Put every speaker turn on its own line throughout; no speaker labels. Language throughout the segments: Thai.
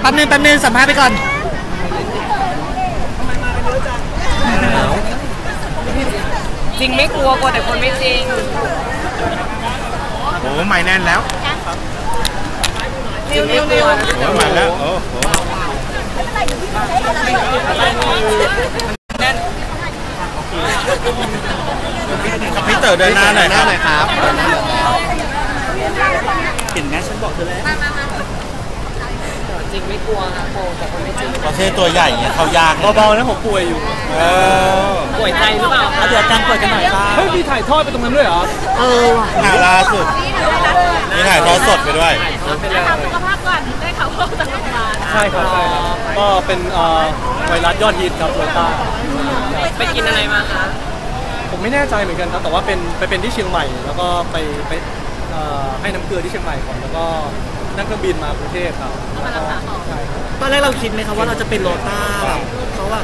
แป๊บนึงแป๊บนึงสัมภาษณ์ไปก่อน
จริงไม่กลัวกลัวแต่คนไม่จริง
โอ้ไม่แน่นแล้ว
นิ้วนิ้วนิ้ว
โอ้มาแล้ว โอ้โหพี่เต๋อเดินหน้าหน่อยหน้าหน่อยครับ
เห็นไหมฉันบอกเธอแล้ว
จริงไม่กลัวค่ะกลัวแต่คนไม่จริง
ประเทศตัวใหญ่เนี่ยเขายาก
เบาๆนะผมป่วยอยู่
เออ
ป่วยใจหรือเปล่า
เอาเดี๋ยวอาจารย์เปิดกันหน่อยครับ
เฮ้ยมีถ่ายทอดไปตรงนั้นด้วยเหรอ
เออว่ะ
หาล่าสุดนี่ถ่ายทอดสดไปด้วย
ทำไปเลย
สุขภาพก่อนได้ข่าวว่าจะกลับมา
ใช่ครับใช่ครับก็เป็นเอ่อไวรัสยอดฮิตครับโรต้า
ไปกินอะไรมาคะ
ผมไม่แน่ใจเหมือนกันครับแต่ว่าเป็นไปเป็นที่เชียงใหม่ แล้วก็ไปไปเอ่อให้น้ำเกลือที่เชียงใหม่ก่อนแล้วก็ นั่งเครื่องบินมากรุงเทพครับแล้วก็ใช่ครับ
ตอนแรกเราคิดไหมครับว่าเราจะเป็นโรต้าแบบเขาว่า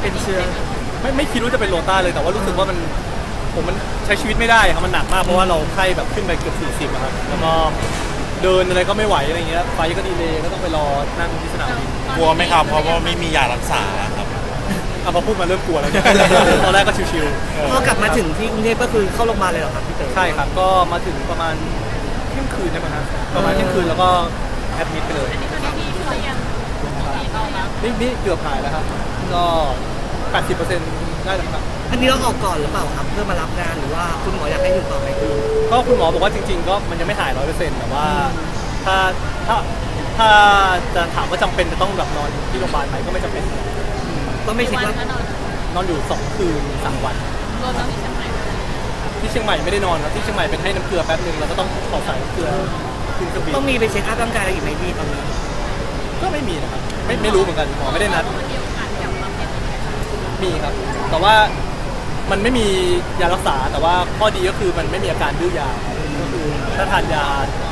เป็นเชื้อ
ไม่ไม่คิดว่าจะเป็นโรต้าเลยแต่ว่ารู้สึกว่ามันผมมันใช้ชีวิตไม่ได้ครับมันหนักมากเพราะว่าเราไข้แบบขึ้นไปเกือบ40อะครับแล้วก็เดินอะไรก็ไม่ไหวอะไรเงี้ยไฟก็ดีเลยก็ต้องไปรอนั่งที่สนามบิน
กลัวไหมครับ เพราะว่าไม่มียารักษาครับ
เอาพอพูดมาเริ่มกลัวแล้วเนี่ยตอนแรกก็ชิวๆ
พอกลับมาถึงที่กรุงเทพก็คือเข้าโรงพยาบาลเลยเหรอครับพี่เต๋อ
ใช่ครับก็มาถึงประมาณ เที่ยงคืนใช่ไหมครับประมาณเที่ยงคืนแล้วก็แอดมิดไปเลยนี่นี่เกือบหายแล้วครับก็80%ได้แล้วครับ
อันนี้เราออกก่อนหรือเปล่าครับ เพื่อมารับงานหรือว่าคุณหมออยากให้อยู่ต่อไหมคือ
ก็คุณหมอบอกว่าจริง ๆ ก็มันยังไม่หายร้อยเปอร์เซ็นต์แต่ว่าถ้าถ้าถ้าจะถามว่าจำเป็นจะต้องแบบนอนที่โรงพยาบาลไหมก็ไม่จำเป็น
ก็ไม่คิดว่า
นอนอยู่สองคืนสามวัน
รวมทั้งที่เชียงใหม่
ที่เชียงใหม่ไม่ได้นอนครับที่เชียงใหม่เป็นให้น้ำเกลือแป๊บหนึ่งแล้วก็ต้องขอสายน้ำเกลือขึ้นเครื่องบิน
ต้องมีไปเช็คอัพร่างกายอะไรอีกไหมพี่ตอนนี้
ก็ไม่มีนะครับไม่ไม่รู้เหมือนกันหมอไม่ได้นัด
มีโอกาสกลับมาเป็น
มีครับ แต่ว่ามันไม่มียารักษาแต่ว่าข้อดีก็คือมันไม่มีอาการดื้อยาก็คือถ้าทานยา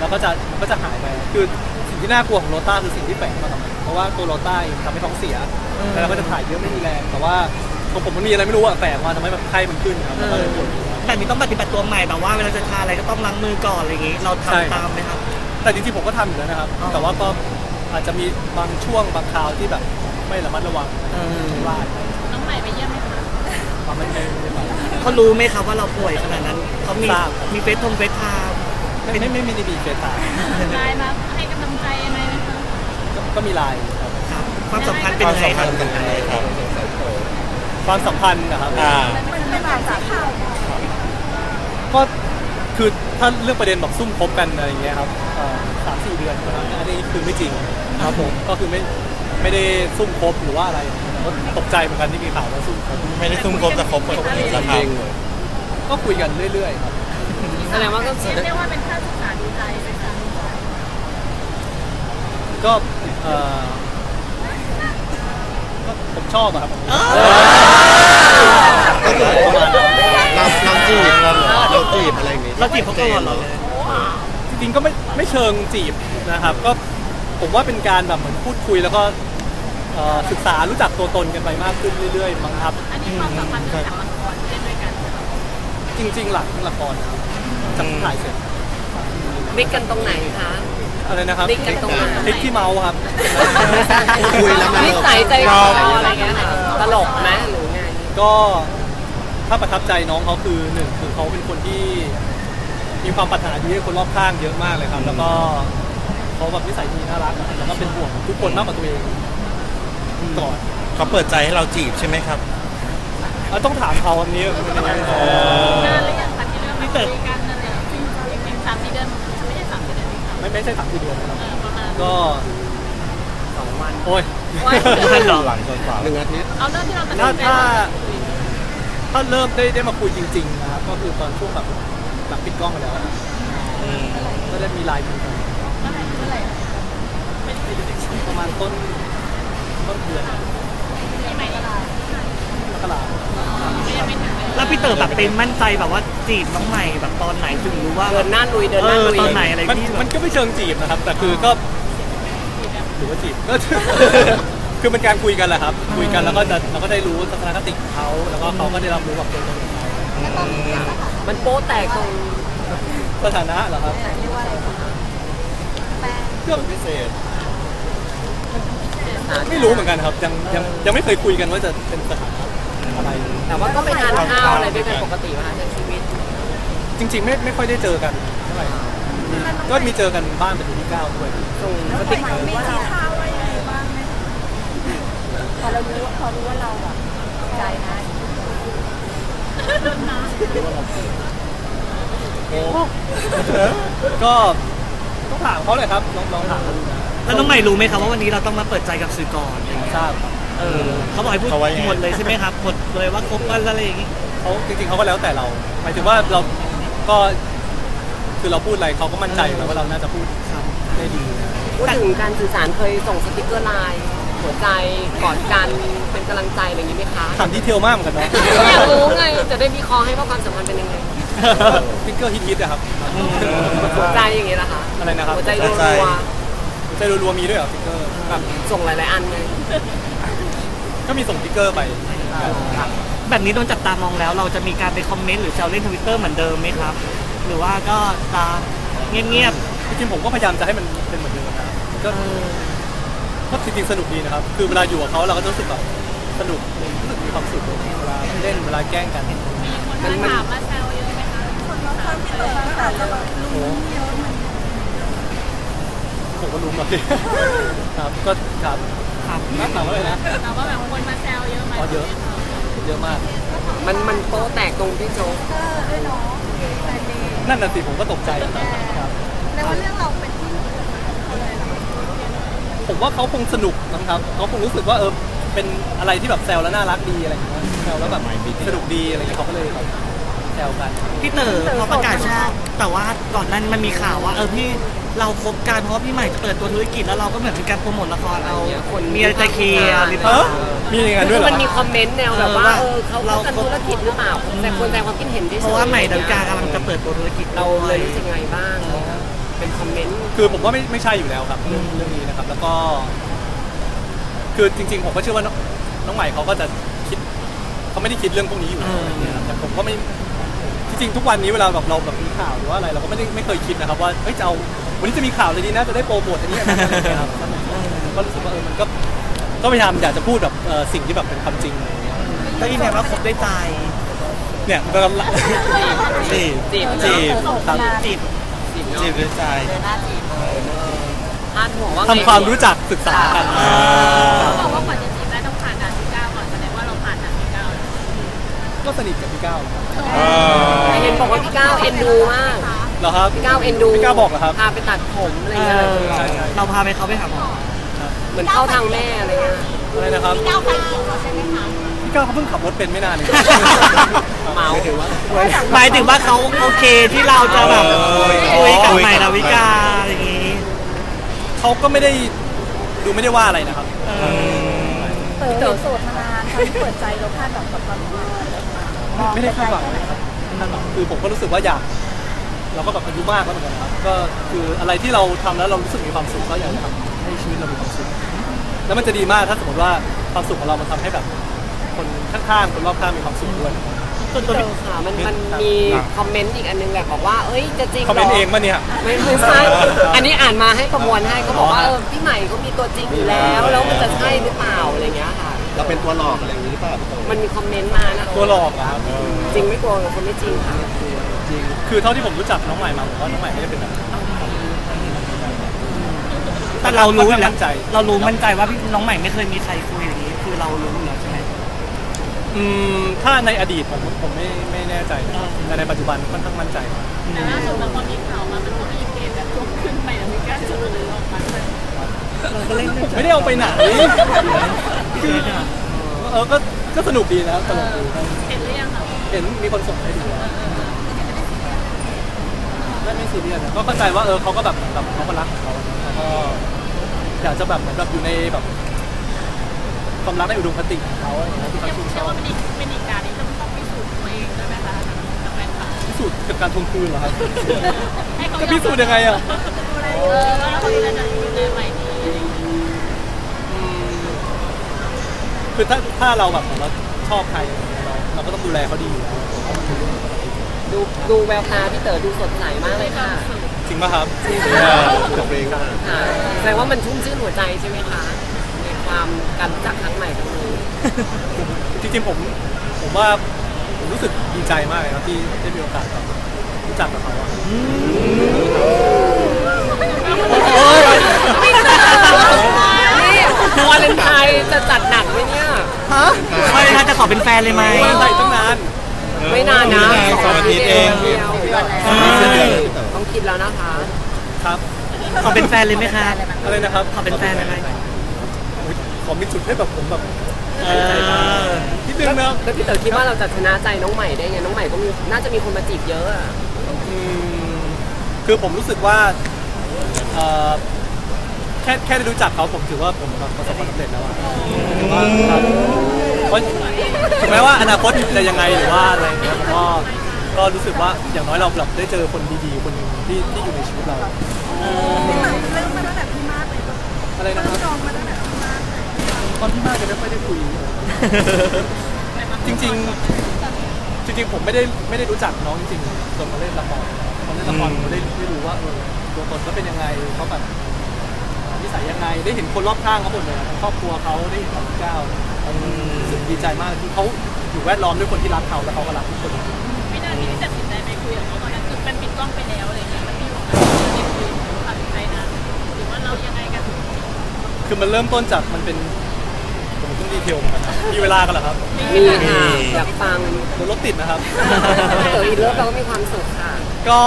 แล้วก็จะก็จะหายไปคือสิ่งที่น่ากลัวของโรต้าคือสิ่งที่แฝงมาทำไมเพราะว่าตัวโรต้าเองทำให้ท้องเสียแล้วเราก็จะถ่ายเยอะไม่มีแรงแต่ว่าของผมมันมีอะไรไม่รู้อะแฝงมาทำให้แบบไข้มันขึ้นครับแล้วก็เลยปวดหัว
แต่นี้ต้องปฏิบัติตัวใหม่แบบว่าเวลาจะทานอะไรก็ต้องล้างมือก่อนอะไรอย่างงี้ เรา
ใช่
ทำตามไหมครับ
แต่จริงๆผมก็ทำอยู่แล้วนะครับ
อ๋อ
แต่ว่าก็อาจจะมีบางช่วงบางคราวที่แบบไม่ระมัดระวัง
เออ
พลาด
น้องใหม่ไปเยี่ยมไหมคะ
ความไม่ไม่ไม่
เขารู้ไหมครับว่าเราป่วยขนาดนั้นเขามี
ทราบ
มีเฟซทง FaceTime ไม่
ไม่ไม่ไม่ได้มี FaceTime ไล
น์มาให้กำลังใจไหมคะ
ก็ก็มีไลน์ครับ
ครับความสัมพันธ์เป็น
ความ
ยังไง
สัม
ค
พั
รั
น
บ
ธ์เป็นยังไงครับ
ความสัมพันธ์นะครับ
อ่า
ก็ คือถ้าเรื่องประเด็นแบบซุ่มคบกันอะไรอย่างเงี้ยครับเอ่อสามสี่เดือนนะครับอันนี้คือไม่จริงครับผมก็คือไม่ไม่ได้ซุ่มคบหรือว่าอะไรก็ตกใจเหมือนกันที่มีข่าวว่าซุ่มคบ
ไม่ได้ซุ่มคบแต่คบเปิดเผยนะครับ
ก็คุยกันเรื่อยๆครับ
แสดงว่าก็
เรียกว่าเป็นค่าศึกษาดูใจเป็นการดูใจ
ก็เอ่อก็ผมชอบอะครับ
ก็คือประมาณเราเราจีบเราจีบอะไรอย่างงี้
เราจีบเขาก่อนเหรอ
จริงๆก็ไม่ไม่เชิงจีบนะครับ ก็ผมว่าเป็นการแบบเหมือนพูดคุยแล้วก็เอ่อศึกษารู้จักตัวตนกันไปมากขึ้นเรื่อยๆมั้งครับ
อันนี้ความสัมพันธ์เรื่องจากละครเล่นด้วยกัน
จริง ๆ หลังละครนะครับจากถ่ายเสร็จ
บิ๊กกันตรงไหนคะ
อะไรนะครับ
ติ๊กกันตรงไหน
คลิกที่เมาส์ครับ
คุยแล้วมัน
นิสัยใจคออะไรเงี้ยค่ะตลกไหมหรือไง
ก็ถ้าประทับใจน้องเขาคือหนึ่งคือเขาเป็นคนที่ มีความปรารถนาดีให้คนรอบข้างเยอะมากเลยครับ แล้วก็เขาแบบนิสัยดีน่ารักแล้วก็เป็นห่วงทุกคนมากกว่าตัวเองก่อน
เขาเปิดใจให้เราจีบใช่ไหมครับ
เราต้องถามเขาอันนี้มันยังไง
นานหรือยังคะที่เริ่มมาคุยกันอะไรจริงจริงสามสี่เดือนไม่ใช่สามสี่เดือน
ไม่ไม่ใช่สามสี่เดือนนะครับ
ประมาณ
ก็สองวันโอ้ย
ท่านเหรอ
หลังชนฝาหนึ่งอาทิตย์
เอาเรื่องที่เราตัด
ถ้า
สินใจ
ถ้าถ้าเริ่มได้ได้มาคุยจริง ๆ นะครับก็คือตอนช่วงแบบ หลังปิดกล้องไปแล้วก็ได้มีไลน์คุยกัน
เมื่อไหร่เมื่อไหร่
ประมาณต้นต้นเดือน
มีไหมละลาย
มกรา
ไม่ยังไม่ถึงเลย
แล้วพี่เต๋อแบบเป็นมั่นใจแบบว่าจีบน้องใหม่แบบตอนไหนถึงรู้ว่า
เดินหน้าลุยเดิน
เอ
หน้า
อ
ลุย
ตอนไหนอะไร
มัน
ที่
มันก็ไม่เชิงจีบนะครับ แต่คือก็หรือว่าจีบก็คือเป็นการคุยกันแหละครับ คุยกันแล้วก็จะเราก็ได้รู้ทัศนคติของเขาแล้วก็เขาก็ได้รับรู้กับตัวตนของเขา
มันโป๊แตกตรง
สถานะเหรอครับ
เรียกว่าอะไร
เรื่อง
พิเศษ
รู้เหมือนกันครับ ยังยังยังไม่เคยคุยกันว่าจะเป็นสถานะอะไร
แต่ว่าก็ไปทานข้าวอะไรด้วยกันปกติมาใช้ชีวิต
จริง ๆ ไม่ไม่ค่อยได้เจอกันเท่าไหร่มีก็มีเจอกันบ้างเป็นที่เก้าด้วย
ส่งสติ๊ก
มีทีท่าว่ายังไงบ้างไหมพอเรารู้พอรู้ว่าเราแบบใจนะ
โอ้ก็ต้องถามเขาเลยครับลองลองถามเขาดูนะ
แล้วน้องใหม่รู้ไหมครับว่าวันนี้เราต้องมาเปิดใจกับสื่อก่อนอะไรอย่างเงี้ย
ทราบครับ
เออเขาบอกให้พูด
เขาว่ายังไง
หมดเลยใช่ไหมครับหมดเลยว่าคบกันอะไรอย่างงี้
เขาจริงๆเขาก็แล้วแต่เราหมายถึงว่าเราก็คือเราพูดอะไรเขาก็มั่นใจอยู่แล้วว่าเราน่าจะพูด
ครับ
ได้ดีนะ
พูดถึงการสื่อสารเคยส่งสติ๊กเกอร์ไลน์ หัวใจกอดกันเป็นกำลังใจอะไรอย่างนี้ไหมคะ
ถาม detail มากเหมือนกันเนาะ
อยากรู้ไงจะได้วิเคราะห์ให้ว่าความสัมพันธ์เป็นยังไง
สติกเกอร์ฮิตๆอะครับ
หัวใจอย่างนี้ละคะ
อะไรนะครับ
หัวใจรั
หัวใจ
ว
หัวใจรัวๆมีด้วยเหรอสติกเกอร์
ๆแบบส่งหลายๆอันเลย
ก็มีส่งสติกเกอร์ไปครับ
แบบนี้โดนจับตามองแล้วเราจะมีการไปคอมเมนต์หรือแซวเล่นทวิตเตอร์เหมือนเดิมไหมครับ หรือว่าก็ตามเงียบ
จริงๆผมก็พยายามจะให้มันเป็นเหมือนเดิมนะครับก็ ก็จริงๆสนุกดีนะครับ คือเวลาอยู่กับเขาเราก็จะรู้สึกแบบสนุกรู้สึกมีความสุขเวลาเล่นเวลาแกล้งกัน
คนมาถามมาแซวเยอะไหมคะคนมาถามที่ตัวมาถามจะแบบ
โอ้ผมก็รู้หมดเลยครับก็ครับ
ๆครับ
นักถามว่าอะไรนะ
ถามว่าแบบคนมาแซวเยอะไหม
อ๋อเยอะเยอะมาก
มันมันโป๊แตกตรงพี่โจ๊ก
ด้วยเนาะแฟนเดย์
นั่นน่ะสิผมก็ตกใจครับ
แต่ว่าเรื่องเราเป็นที่
ผมว่าเขาคงสนุกนะครับเขาคงรู้สึกว่าเออเป็นอะไรที่แบบแซวแล้วน่ารักดีอะไรอย่างเงี้ยแซวแล้วแบบสนุกดีอะไรเงี้ยเขาก็เลยแบบแซวกัน
พี่เต๋อพอประกาศชอบแต่ว่าก่อนนั้นมันมีข่าวว่า เออพี่เราคบกันเพราะว่าพี่ใหม่จะเปิดตัวธุรกิจแล้วเราก็เหมือนเป็นการโปรโมทละครเอามีอะไรจะเคลียร์หรือเป
เอ
ล่า
อมีอย่างนั้นด้วยเหรอ
มันมีคอมเมนต์แนวแบบว่า
เอ
เอ
อ
อเขา
เรา
เข้ากันธุรกิจหรือเปล่าแต่คนแสดงความคิดเห็นที่
เพราะว่าใหม่ดาวิกากำลังจะเปิดตัวธุรกิจ
เรา
ด้ว
เลยรู้สึกไงบ้าง เป็นคอมเมนต์
คือผมว่าไม่ไม่ใช่อยู่แล้วครับเรื่องเรื่องนี้นะครับ แล้วก็ คือจริง ๆ ผมก็เชื่อว่าน้องน้องใหม่เขาก็จะคิดเขาไม่ได้คิดเรื่องพวกนี้อยู่แล้วอะไรเงี้ยครับแต่ผมก็ไม่จริงๆทุกวันนี้เวลาแบบเราแบบมีข่าวหรือว่าอะไรเราก็ไม่ได้ไม่เคยคิดนะครับ ว่าเฮ้ยจะเอาวันนี้จะมีข่าวเลยดีนะจะได้โปรโมทอันนี้อันนั้นอะไรเงี้ยครับก็รู้สึกว่าเออมันก็ก็พยายามอยากจะพูดแบบเอ่อสิ่งที่แบบเป็นความจริงอะไรเงี้ย
ก็ยืนยันว่าคบได้ใจ
เนี่ยมันก็ละ
จีบ
จีบ
จีบ
ครับ
จีบ
จีบ
จีบ
เนาะ
ด้วยใจ
พาดหัวว่าไง
ทำความรู้จักศึกษากัน
อ่า
เขาบอกว่าก่อนจะจีบได้ต้องผ่านด่านที่เก้าก่อนแสดงว่าเราผ่านด่านที่เก้าแล้ว
ก็สนิทกับพี่ก้าวครับ
เออ
เห็นบอกว่าพี่ก้าวเอ็นดูมาก
เหรอครับ
พี่ก้าวเอ็นดู
พี่ก้าวบอกเหรอครับ
พาไปตัดผมอะไร
เอ
เงี้ย
อ
ใช่ใช่
เราพาไปเขาไปหาหมอ
เหมือนเข้าทางแม่อะไรเงี้ย
อะไรนะครับ
เก้าใครจีบเราใช่ไหมคะ
พี่ ก้าวเขาเพิ่งขับรถเป็นไม่นานเอง
เมา
ถือว่า
หมายถึงว่าเขาโอเคที่เราจะแบบ
เออ
คุยกับใหม่ดาวิกาอย่างงี้
เขาก็ไม่ได้ดูไม่ได้ว่าอะไรนะครับ
เต๋อโสดมานานทำให้เปิดใจเราคาดหวังกับความรัก
ไม่ได้คาดหวังอะไรครับไม่คาดหวังคือผมก็รู้สึกว่าอยาก เราก็แบบอายุมากแล้วเหมือนกันนะครับก็คืออะไรที่เราทำแล้วเรารู้สึกมีความสุขก็อยากจะทำให้ชีวิตเรามีความสุขแล้วมันจะดีมากถ้าสมมติว่าความสุขของเรามันทำให้แบบคน ข้างๆคนรอบข้างมีความสุขด้วย
ส่วนตัว
เจ
พี่
อค่ะมันมันมีคอมเมนต์อีกอันนึงแบบบอกว่าเอ้ยจะจริงหร
เขาเป็นเองปะเนี่ย
ไม่ไม่ใช่อันนี้อ่านมาให้ประมวลให้เขาบอกว่าเออพี่ใหม่เขามีตัวจริงอยู่แล้ว แล้วมันจะใช่หรือเปล่าอะไรเงี้ยค่ะ
เราเป็นตัวหลอกอะไรอย่างนี้หรือเปล่าพี่โต
มันมีคอมเมนต์มานะ
ตัวหลอกอะครับ
จริงไม่กลัวคนไม่จริงค่ะ
จริงคือเท่าที่ผมรู้จักน้องใหม่มาผมว่าน้องใหม่ไม่ได้เป็นแบบนั้น
แต่เรารู้อยู่แล้ว
มั่นใจ
เรารู้มั่นใจว่าพี่น้องใหม่ไม่เคยมีใครคุยอย่างนี้ คือเรารู้อยู่แล้วใช่ไหม
อืมถ้าในอดีตผมผมไม่ไม่แน่ใจนะแต่ในปัจจุบันค่อนข้างมั่นใจ
แต่ล่าสุดมันพอมีข่าวมามันก็มีเพจแบบยกขึ้นไปแล้วมีการจุดเลยออกมาเลย
เราก็เล่น
ผมไม่ได้เอาไปไหนคือเออก็ก็สนุกดีนะตลกดี
เห็นหรือยังคะ
เห็นมีคนส่งให้ดูไม่ไม่ซีเรียสนะก็เข้าใจว่าเออเขาก็แบบแบบเขาก็รักของเขาแล้วก็อยากจะแบบเหมือนแบบอยู่ในแบบ ความรักในอุดมคติของเขาอะไรอย่างเงี้ยที่เขา
เรียก
ชื่นช
เรีย
อกบ
ว่าเป็นอีกเป็นอีกการที่ต้องพิสูจน์ตัวเองด้วยไหมคะกับแฟนคลับ
พิสูจน์กับการทวงคืนเหรอครับ
ให้เขา
จะพิสูจน์ยังไงอะ
เออแล้วเขาจะจะดูแลใหม่ดีอะไรอย่างเงี้ย
อืมคือถ้าถ้าเราแบบผมว่าชอบใครอะไรอย่างเงี้ยเราเราก็ต้องดูแลเขาดีอยู่แล้ว
ดูดูแววตาพี่เต๋อดูสดใสมากเลยค่ะ
จริงป่ะครับ
เออจบเอง
ค่ะแสดงว่ามันชุ่มชื่นหัวใจใช่ไหมคะใน ควความการรู้จักครั้งใหม่ครั้งนี้
จริงๆผมผมว่าผมรู้สึกดีใจมากเลยครับที่ได้มีโอกาสแบบรู้จักกับเขาอะ
นี่วาเลนไทน์จะจัดหนักไหมเนี่ย
ฮะไม่น่าจะขอเป็นแฟนเลยไหม
ไม่ใส่ตั้งนาน
ไม่นานนะ
สองอาทิตย์เอง
เดียว
เออ
ต้องคิดแล้วนะคะ
ครับ
ขอเป็นแฟนเลยไหมคะ
อะไรนะครับ
ขอเป็นแฟนเลยไหม
ขอมีจุดให้แบบผมแบบ
เออ
นิดนึงนะ
แล้วพี่เต๋อคิดว่าเราจะชนะใจน้องใหม่ได้ไงน้องใหม่ก็มีน่าจะมีคนมาจีบเยอะอะ
อืมคือผมรู้สึกว่าเอ่อแค่แค่ได้รู้จักเขาผมถือว่าผมแบบประสบความสำเร็จแล้วอะถือว่าครับเพราะถึงแม้ว่าอนาคตจะยังไงหรือว่าอะไรอย่างเงี้ยผมก็ก็รู้สึกว่าอย่างน้อยเราแบบได้เจอคนดีๆคนหนึ่งที่ที่อยู่ในชีวิตเรา
เริ่มมาตั้งแต่พี่มากเลย
อะไรนะครับ
จองมาตั้งแต่พี่มาก
ต อนที่มากจะไม่ค่อยได้คุย จริง ๆ จริง ๆ ผมไม่ได้ไม่ได้รู้จักน้องจริงๆจนมาเล่นละครตอนเล่นละครผมได้ได้รู้ว่าเออตัวตนเขาเป็นยังไงเขาแบบนิสัยยังไงได้เห็นคนรอบข้างเขาหมดเลยทั้งครอบครัวเขาได้เห็นของเจ้ารู้สึกดีใจมากที่เขาอยู่แวดล้อมด้วยคนที่รักเขาแล้วเขาก็รักทุกคน
วินาทีที่ตัดสินใจไปคุยกับเขาตอนนั้นคือมันปิดกล้องไปแล้วอะไรเงี้ยมันมีโอกาสที่จะได้คุยตัดสินใจนะหรือว่าเรายังไงกัน
คือมันเริ่มต้นจากมันเป็น ผมต้อง detail เหมือนกันนะมีเวลากันเหรอครับ
มีค่ะ อยากฟัง
เดี๋ยวรถติดนะครับ
พี่เต๋อ in love เราก็มีความสุขค่ะ
ก็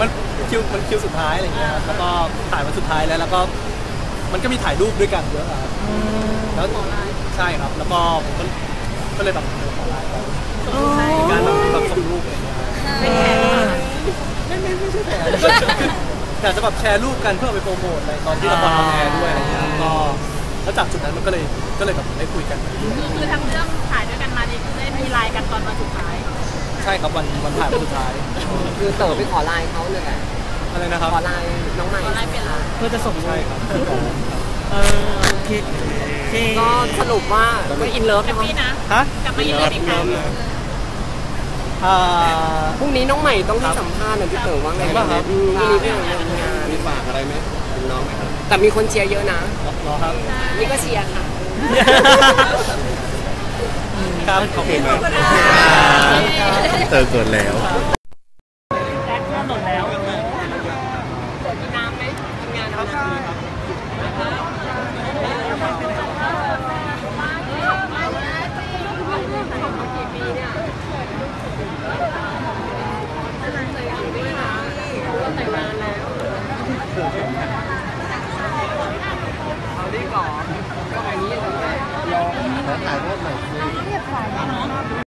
มันคิวมันคิวสุดท้ายอะไรอย่างเงี้ยครับแล้วก็ถ่ายวันสุดท้ายแล้ว แล้วก็มันก็มีถ่ายรูปด้วยกันเยอะอะครับแล้วใช่ครับ แล้วก็ผมก็ก็เลยแบบเออขอไลน์ไปมีการแบบ อยา
ก
จะแบบแชร์รูปกันเพื่อเอาไปโปรโมทในตอนที่ละคร on air ด้วยอะไรอย่างเงี้ยครับก็แล้วจากจุดนั้นมันก็เลยก็เลยแบบได้คุยกัน
คือคือทั้งเรื่องถ่ายด้วยกันมาเนี่ยคือได้มีไลน์กันตอนวันสุดท้าย
ใช่ครับวันวันถ่ายวันสุดท้าย
คือเต๋อไปขอไลน์เขาเลยแหละ
อะไรนะครับ
ขอไลน์น้องใหม่
ขอไลน์เปลี่ยนไลน์
เพื่อจะส่ง
ใช่ครับ
เออโอเคโอเค
ก็สรุปว่าก็ in love เนาะ
happy นะ
ฮะ
กลับมายินดีอีกครั้ง
อ่า
พรุ่งนี้น้องใหม่ต้องให้สัมภาษณ์นะพี่เต๋อว่าไง
จริงป่ะครับ
อืมพรุ่งนี้พี่เต๋อมีงาน
มีฝากอะไรไหมถึงน้องไหมครับ
แต่มีคนเชียร์เยอะนะ
รอครับ
นี่ก็เชียร์ค่ะ
ครับขอบคุณมาก
เต๋อเกิดแล้ว
มีน้ำไหมทำงานเอา